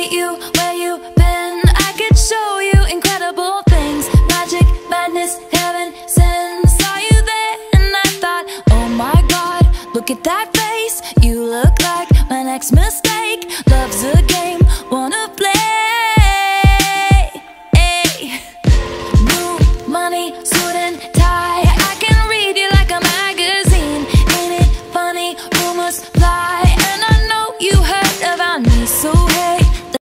meet you where you been. I could show you incredible things. Magic, madness, heaven, sin Saw you there and I thought, oh my god Look at that face, you look like my next mistake. Love's a game, wanna play. New money, suit and tie. I can read you like a magazine. Ain't it funny, rumors fly. And I know you heard about me, so hey.